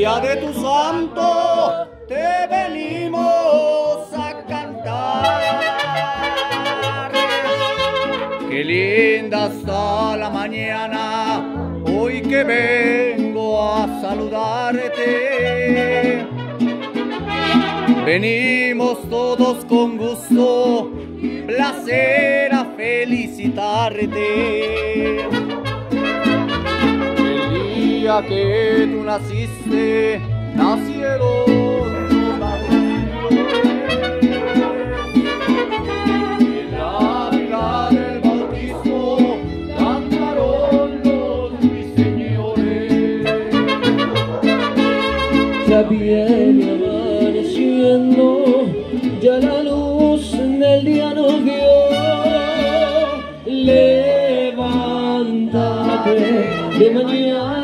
De tu santo, te venimos a cantar. Qué linda está la mañana, hoy que vengo a saludarte. Venimos todos con gusto, placer a felicitarte. El día que tú naciste, nacieron todas. En la vida del bautismo, cantaron los ruiseñores. Ya viene amaneciendo, ya la luz del día nos dio. Levántate de mañana,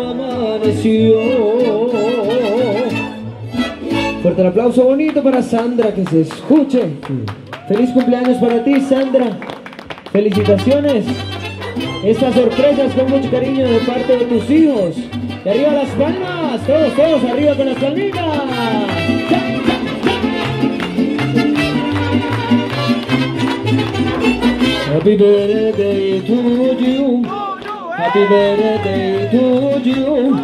amaneció. Fuerte el aplauso bonito para Sandra, que se escuche. Feliz cumpleaños para ti, Sandra. Felicitaciones. Estas sorpresas con mucho cariño de parte de tus hijos. Y arriba las palmas, todos, todos, arriba con las palmitas. Happy birthday to you. Happy birthday to you.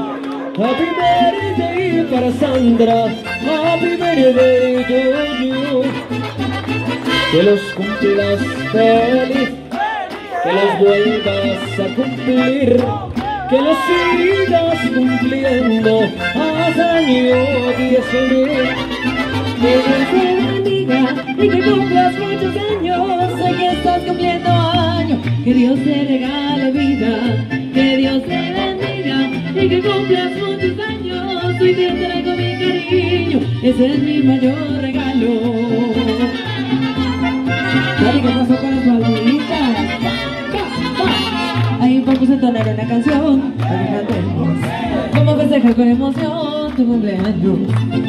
Happy birthday para Sandra. Happy birthday to you. Que los cumplas feliz. Que los vuelvas a cumplir. Que los sigas cumpliendo hasta año 10 mil. Que Dios te bendiga y que cumplas muchos años. Sé que estás cumpliendo Que Dios te regale vida. Que Dios te bendiga y que cumplas muchos años. Hoy te traigo mi cariño. Ese es mi mayor regalo. Dale, ¿qué pasó con las palomitas? Ahí vamos a entonar una canción para que cantemos. Vamos a festejar con emoción tu cumpleaños.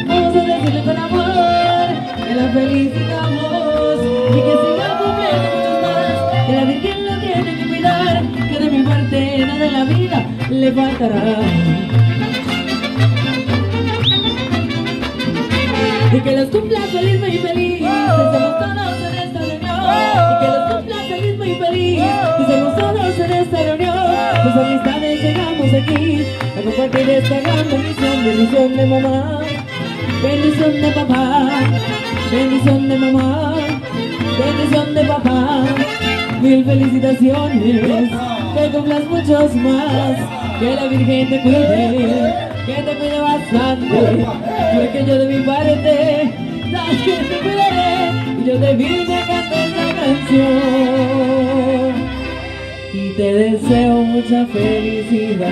Vamos a decirle con amor que la felicitamos y que en la vida le faltará. Y que los cumpla feliz, muy feliz. Estamos todos en esta reunión. Y que los cumpla feliz, muy feliz. Estamos todos en esta reunión. Tus amistades llegamos aquí a compartir esta gran bendición. Bendición de mamá. Bendición de papá. Bendición de mamá. Bendición de papá. Mil felicitaciones. Que cumplas muchos más. Que la Virgen te cuide. Que te cuide bastante. Porque yo de mi parte, sabes que te cuidaré. Y yo te vine a cantar esta canción. Y te deseo mucha felicidad.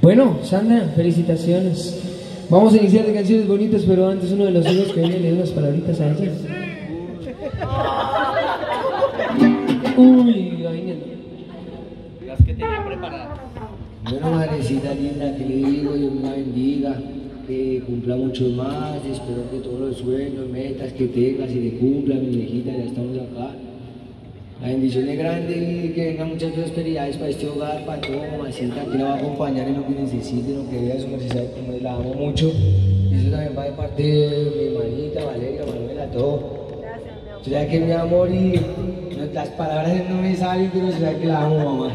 Bueno, Sandra, felicitaciones. Vamos a iniciar de canciones bonitas, pero antes uno de los hijos que viene le dé unas palabritas a ella. Uy, ahí Las que tenía preparadas. Bueno, madrecita linda, que le digo, Dios me la bendiga, que cumpla mucho más, espero que todos los sueños, metas que tengas y le cumpla, mi viejita, ya estamos acá. La bendición es grande y que vengan muchas prosperidades para este hogar, para todo, mamacita, que la va a acompañar en lo que necesite, en lo que vea, su sabe que la amo mucho. Y eso también va de parte de mi hermanita, Valeria, Manuela, todo. Tú sabes que mi amor y las palabras no me salen, pero se sabe que la amo, mamá.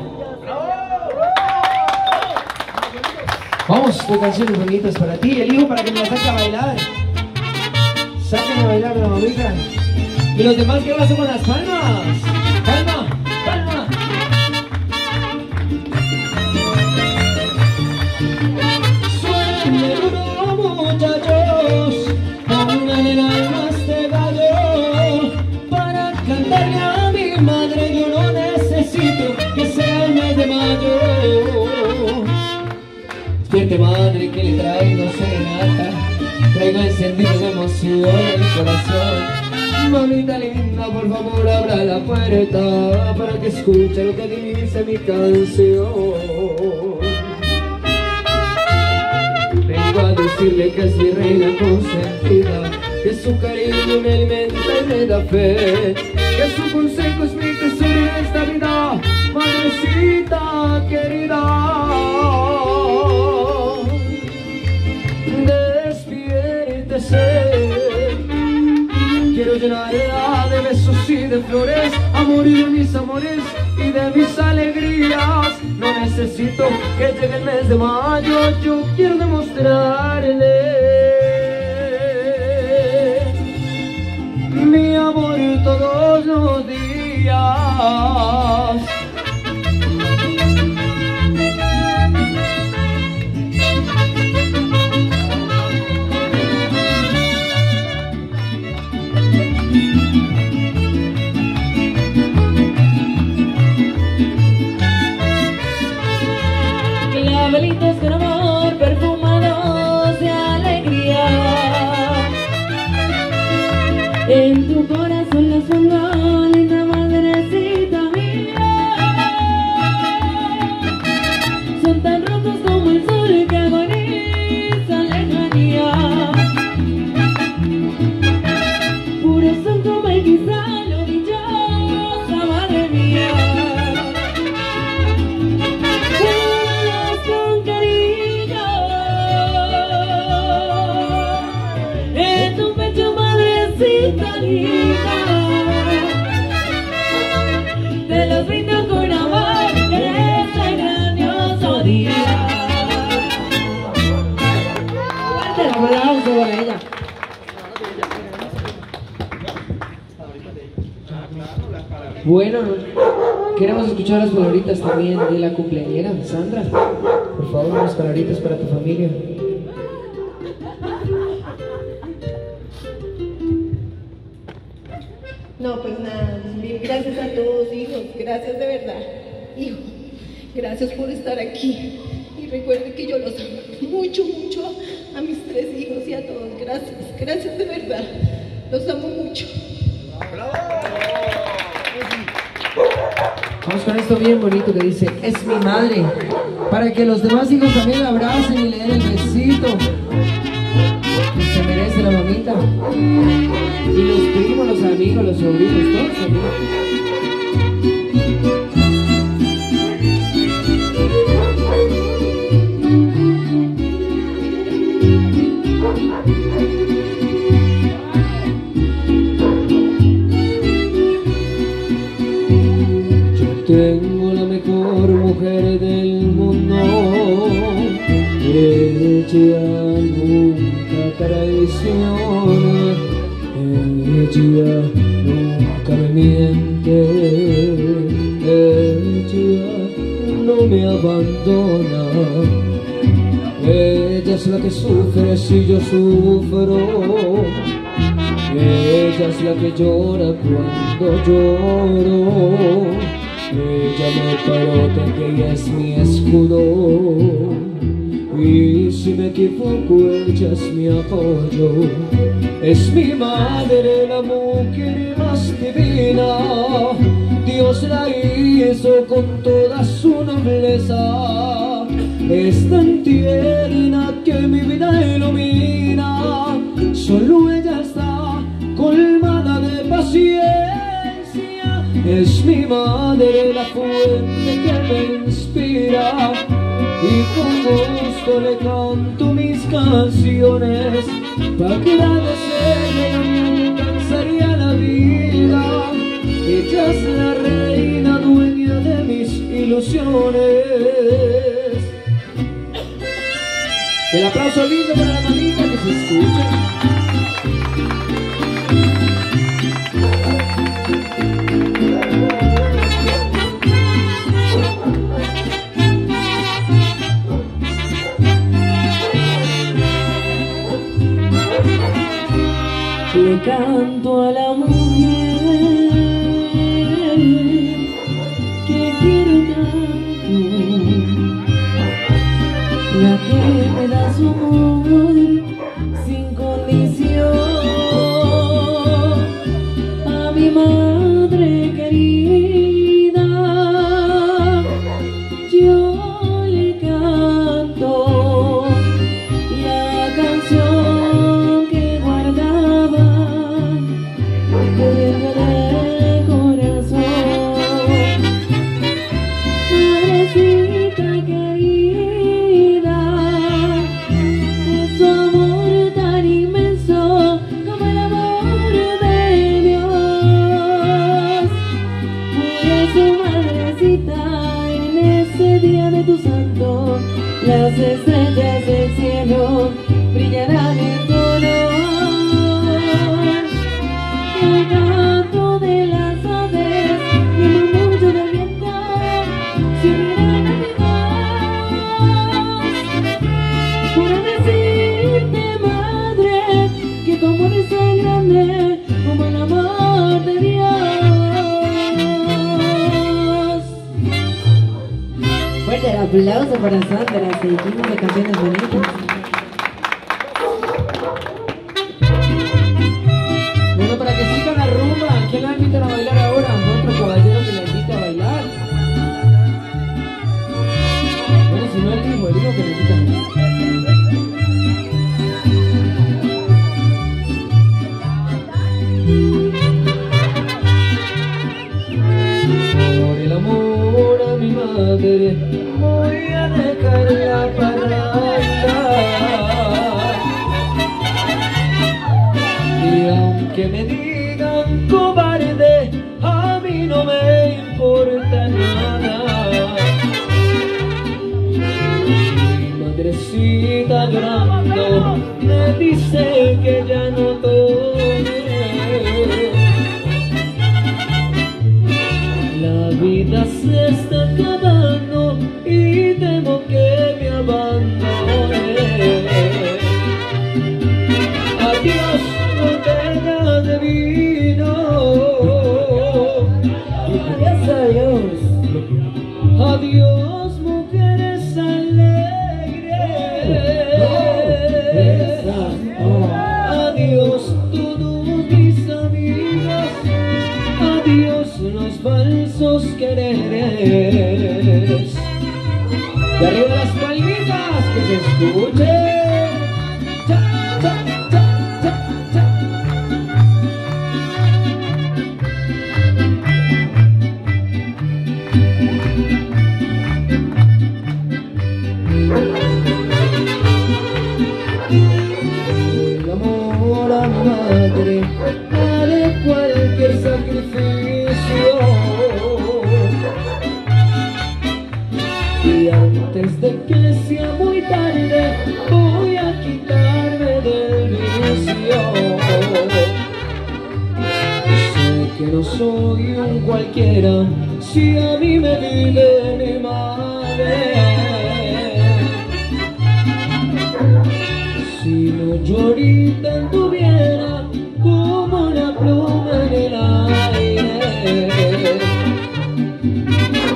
Vamos, de canciones bonitas para ti, el hijo para que me la saque a bailar. Sáquenme a bailar la mamita. Y los demás que lo hacen con las palmas. Palma, palma. Sueñe duro muchachos, con el alma este gallo. Para cantarle a mi madre yo no necesito que sea el mes de mayo. Siente madre que le traigo serenata, traigo encendido de emoción el corazón. Mamita linda, por favor abra la puerta Para que escuche lo que dice mi canción. Vengo a decirle que es mi reina consentida Que su cariño me alimenta y me da fe Que su consejo es mi tesoro en esta vida Madrecita querida De besos y de flores Amor y de mis amores y de mis alegrías No necesito que llegue el mes de mayo Yo quiero demostrarle Mi amor todos los días queremos escuchar las palabritas también de la cumpleañera, Sandra. Por favor, unas palabritas para tu familia. No, pues nada, mil gracias a todos, hijos, gracias de verdad. Hijo, gracias por estar aquí. Y recuerden que yo los amo mucho, mucho a mis tres hijos y a todos. Gracias, gracias de verdad. Los amo mucho. Vamos con esto bien bonito que dice, es mi madre. Para que los demás hijos también la abracen y le den el besito. Se merece la mamita. Y los primos, los amigos, los sobrinos, todos amigos. Ella nunca me miente. Ella no me abandona. Ella es la que sufre si yo sufro. Ella es la que llora cuando lloro. Ella me protege y es mi escudo. Y si me equivoco, ella es mi apoyo. Es mi madre, la mujer más divina. Dios la hizo con toda su nobleza. Es tan tierna que mi vida ilumina. Solo ella está colmada de paciencia. Es mi madre la fuente que me inspira. Y con gusto le canto mis canciones. Para agradecerle no cansaría la vida. Ella es la reina dueña de mis ilusiones. El aplauso lindo para la mamita que se escuche. Canto a la quitarme, voy a quitarme del vicio. Sé que no soy un cualquiera, si a mí me vive mi madre. Si no llorita tuviera como una pluma en el aire.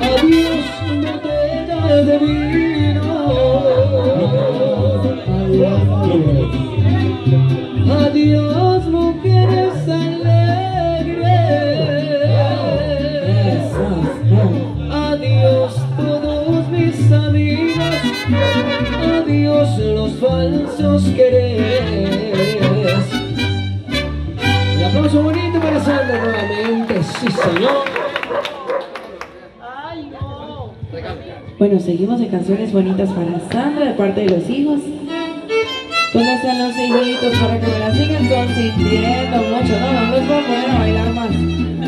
Adiós, botella de vida. Señor. Bueno, seguimos en canciones bonitas para Sandra de parte de los hijos. Pues Pónganse a los hijitos para que me la sigan consintiendo mucho. No, no los voy a poner a bailar más.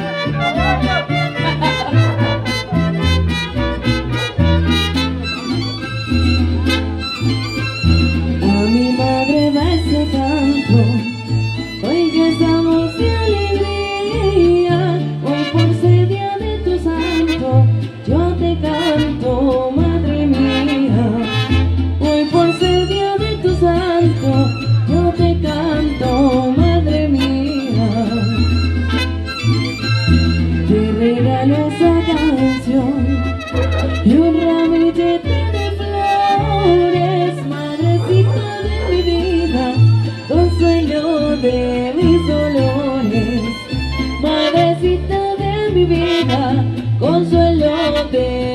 day.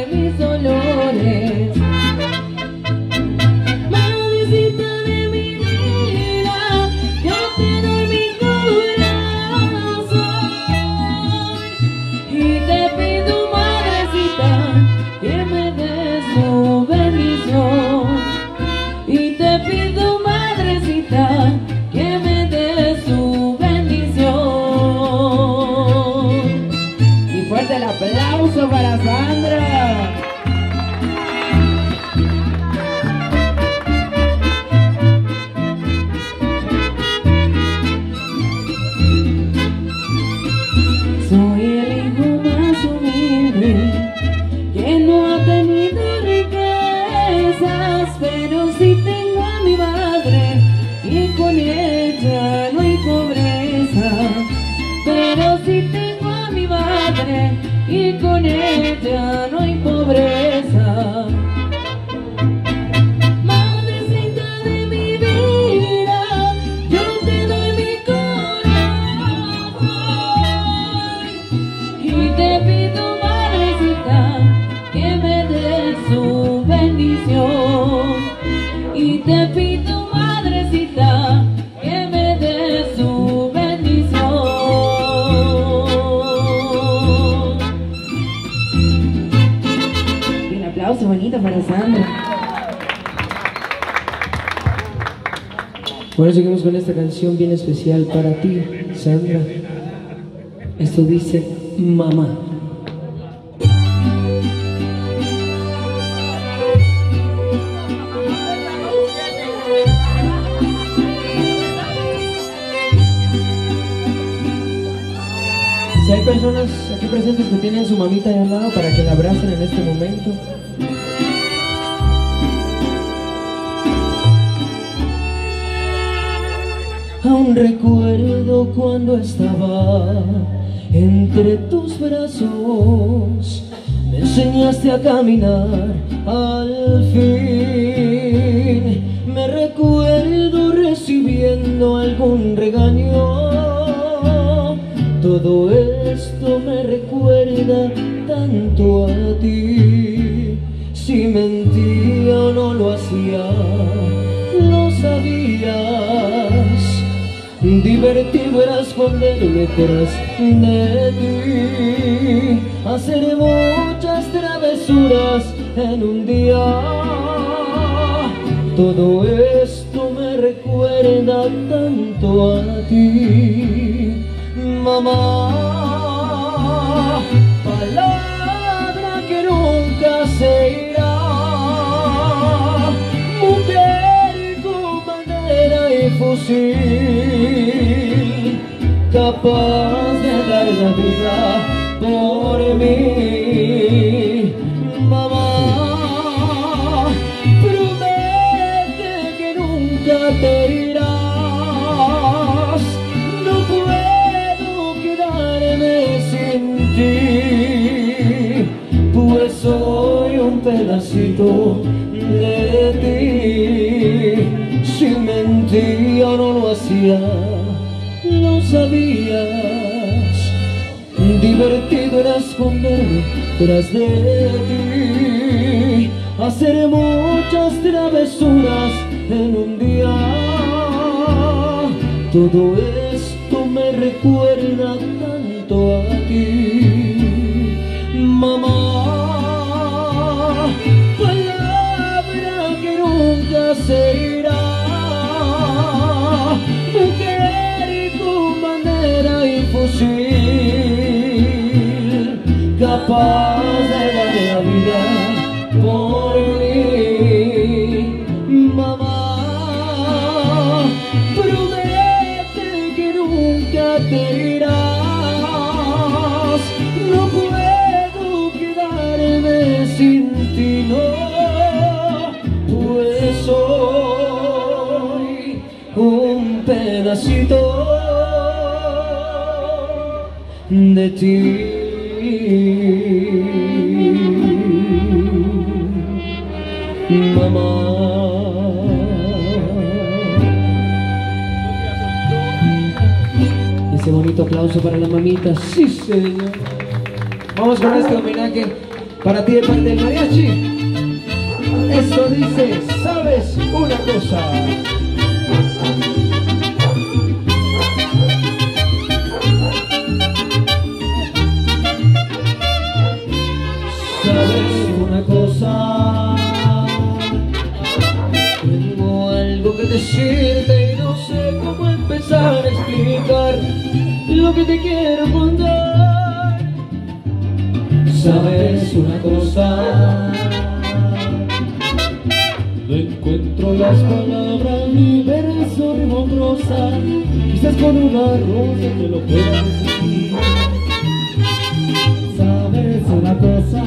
Y con ella no hay pobreza. Sandra. Bueno, seguimos con esta canción bien especial para ti, Sandra. Esto dice Mamá. Si hay personas aquí presentes que tienen su mamita de al lado para que la abracen en este momento. Aún recuerdo cuando estaba entre tus brazos, me enseñaste a caminar al fin. Me recuerdo recibiendo algún regaño. Todo esto me recuerda tanto a ti. Si mentía o no lo hacía, Divertido era esconderme detrás de ti. Hacer muchas travesuras en un día. Todo esto me recuerda tanto a ti Mamá. Palabra que nunca se capaz de dar la vida por mí. Mamá, promete que nunca te irás. No puedo quedarme sin ti, pues soy un pedacito de ti. Si mentía no lo hacía sabías. Divertido era esconderme tras de ti Hacer muchas travesuras en un día. Todo esto me recuerda tanto a ti Mamá de la vida por mí. Mamá, promete que nunca te irás. No puedo quedarme sin ti, no, pues soy un pedacito de ti. Aplauso para la mamita, sí señor. Vamos con este homenaje para ti de parte del mariachi. Esto dice, ¿sabes una cosa? ¿Sabes una cosa? Tengo algo que decirte y no sé cómo empezar a explicar lo que te quiero contar. ¿Sabes una cosa? No encuentro las palabras, ni verso, ni Quizás con una rosa te lo pueda decir ¿Sabes una cosa?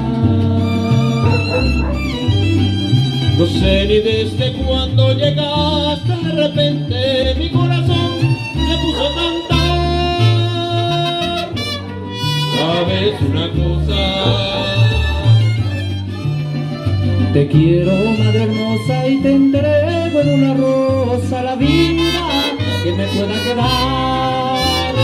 No sé ni desde cuándo llegaste, de repente mi corazón ¿Sabes una cosa? Te quiero, madre hermosa, y te entrego en una rosa la vida que me pueda quedar.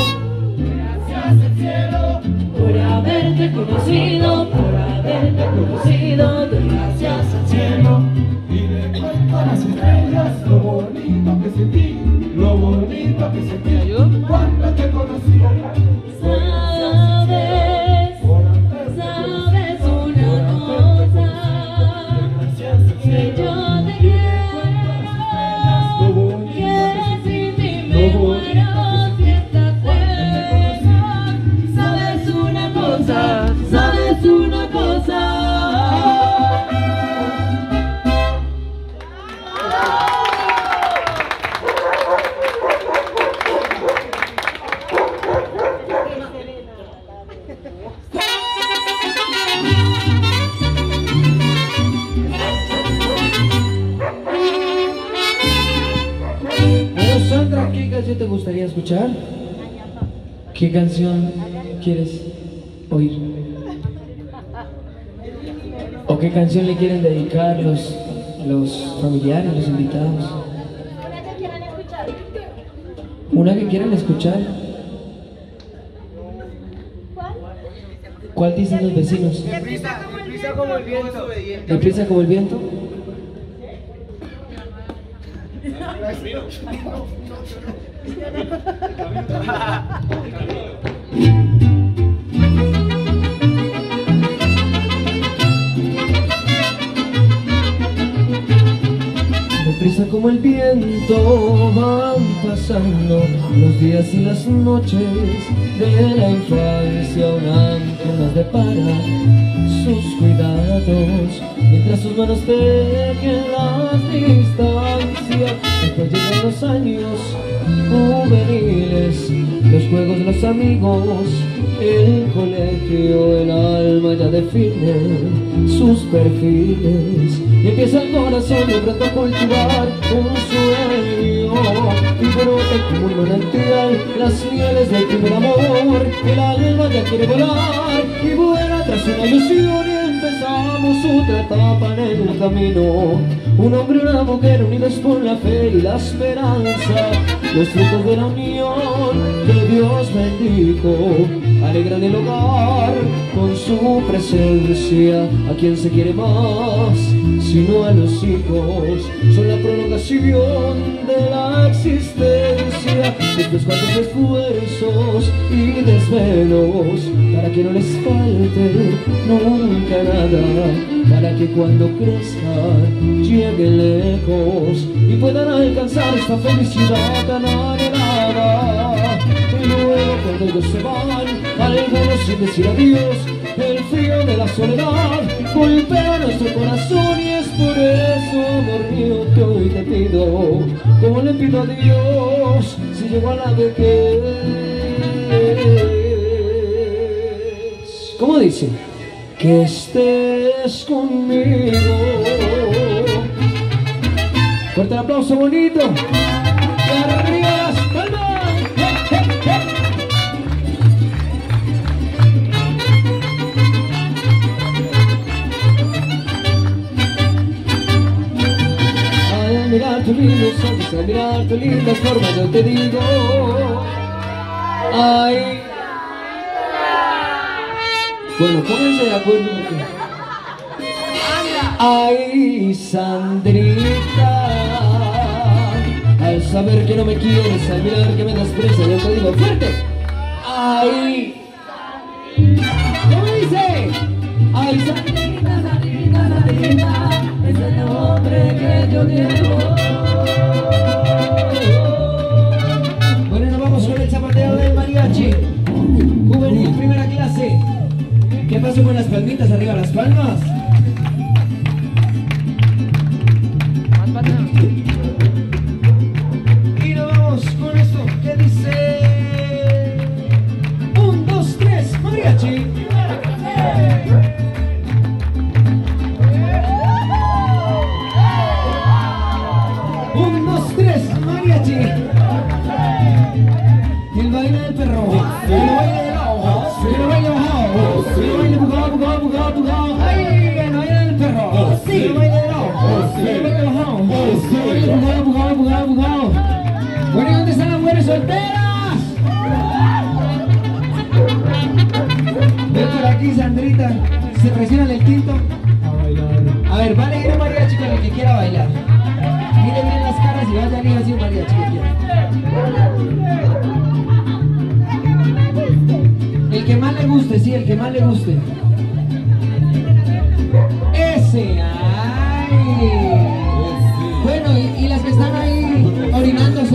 Gracias al cielo por haberte conocido, por haberte conocido, doy gracias al cielo. Y le cuento a las estrellas lo bonito que sentí, lo bonito que sentí cuando te conocí. Canción quieres oír? ¿O qué canción le quieren dedicar los, los familiares, los invitados? ¿Una que quieran escuchar? ¿Cuál dicen los vecinos? Deprisa, deprisa como el viento. ¿Deprisa como el viento? Deprisa como el viento van pasando los días y las noches de la infancia un ángel nos depara sus cuidados mientras sus manos tejen las distancias los años juveniles los juegos los amigos el colegio el alma ya define sus perfiles. Y empieza el corazón a cultivar un sueño y brota como un manantial las mieles del primer amor. El alma ya quiere volar y vuela tras una ilusión empezamos otra etapa en el camino. Un hombre y una mujer unidos por la fe y la esperanza. Los frutos de la unión que Dios bendijo alegran el hogar con su presencia. A quien se quiere más sino a los hijos son la prolongación de la existencia después cuantos esfuerzos y desvelos. Para que no les falte nunca nada para que cuando crezcan lleguen lejos y puedan alcanzar esta felicidad tan anhelada. Y luego cuando ellos se van algunos sin decir adiós. El frío de la soledad golpea nuestro corazón y es por eso, amor mío, que hoy te pido como le pido a Dios si llego a la vejez ¿Cómo dice? Que estés conmigo. Fuerte el aplauso bonito al mirar tu linda forma yo te digo. Ay. Bueno, pónganse de acuerdo porque Ay, Sandrita Al saber que no me quieres, al mirar que me desprecias yo te digo fuerte. Ay. ¿Cómo dice? Ay, Sandrita, Sandrita, Sandrita Es el nombre que yo quiero ¿Qué pasó con las palmitas arriba? ¿Las palmas?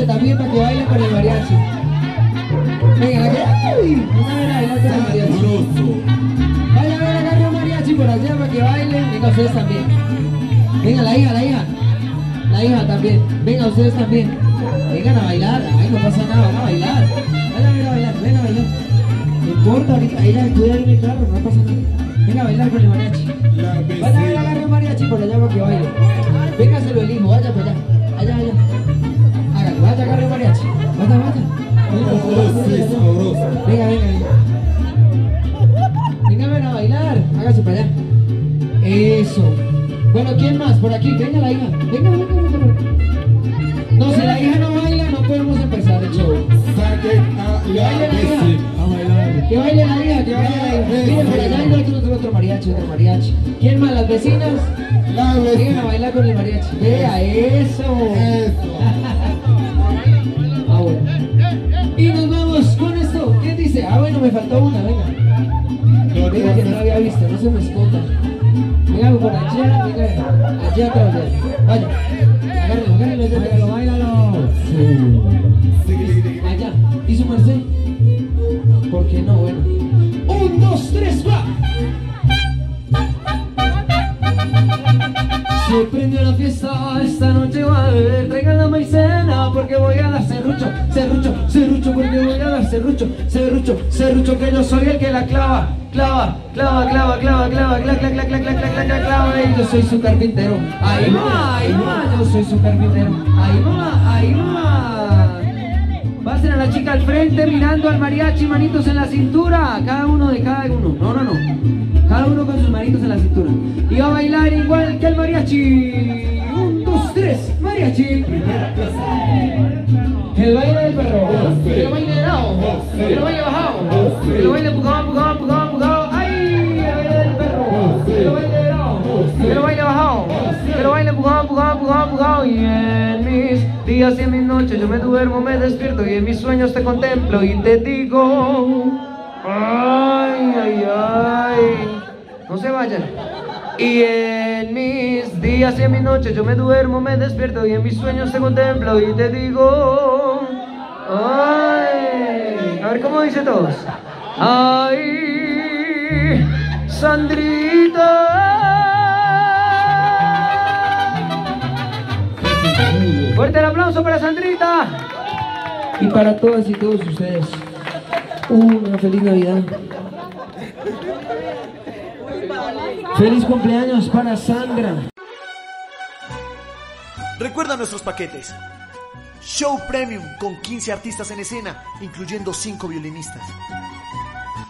También para que bailen con el mariachi. Venga, ay, una vez a bailar con el mariachi. Vaya a ver, agarre un mariachi por allá para que bailen. Venga, ustedes también. Venga, la hija, la hija. La hija también. Venga, ustedes también. Vengan a bailar. Ay, no pasa nada, van a bailar. Vayan a ver a bailar, ven a bailar. No importa, ahorita ella estudia en el carro, no pasa nada. Venga a bailar con el mariachi. Vaya a ver, agarre un mariachi por allá para que baile. Venga, se lo elijo, vaya para allá. Allá, allá. Vaya, agarre un mariachi. Vaya, vaya. Venga, venga, venga. Venga, ven a bailar. Hágase para allá. Eso. Bueno, ¿quién más? Por aquí. Venga la hija. Venga, venga, venga. No, si la hija no baila, no podemos empezar el show. Que baile la hija. Que baile la hija, que baile la hija. Miren, por allá hay otro, otro, otro mariachi, otro mariachi. ¿Quién más? ¿Las vecinas? Vengan a bailar con el mariachi. Vea, eso. Ah, me faltó una, venga. Venga, que no la había visto, no se me esconda. Venga, allá, venga, allá atrás. Vaya, agárrelo, agárrelo, agárrelo, bailalo. Allá, ¿y su merced? ¿Por qué no? Bueno. Un, dos, tres, va. Se prendió la fiesta, esta noche va a beber Traigan la maicena porque voy a dar serrucho Serrucho, porque voy a dar serrucho Serrucho, serrucho que yo soy el que la clava Clava, clava, clava, clava, clava, clava, clava, clava, clava, clava, clava, clava Y yo soy su carpintero Ahí va, ahí va, yo soy su carpintero Ahí va, ahí va Pasen a la chica al frente mirando al mariachi, manitos en la cintura Cada uno de cada uno, no, no, no cada uno con sus manitos en la cintura. Y va a bailar igual que el mariachi. Un, dos, tres, mariachi. El baile bajado. El baile pujado, pujado, pujado. ¡Ay! El baile del perro. El baile de lado. Baile bajado. El baile pujado, pujado, pujado, pujado. Y en mis días y en mis noches yo me duermo, me despierto y en mis sueños te contemplo y te digo. Ay, ay, ay. No se vayan. Y en mis días y en mis noches yo me duermo, me despierto y en mis sueños te contemplo y te digo. Ay. A ver cómo dice todos. Ay, Sandrita. Fuerte el aplauso para Sandrita. Y para todas y todos ustedes. Una feliz Navidad. Feliz cumpleaños para Sandra. Recuerda nuestros paquetes. Show Premium con 15 artistas en escena, incluyendo 5 violinistas.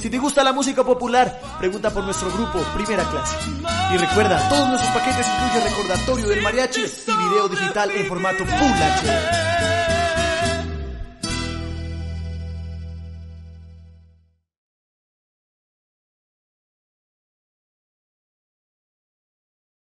Si te gusta la música popular, pregunta por nuestro grupo Primera Clase. Y recuerda, todos nuestros paquetes incluyen recordatorio del mariachi y video digital en formato Full HD.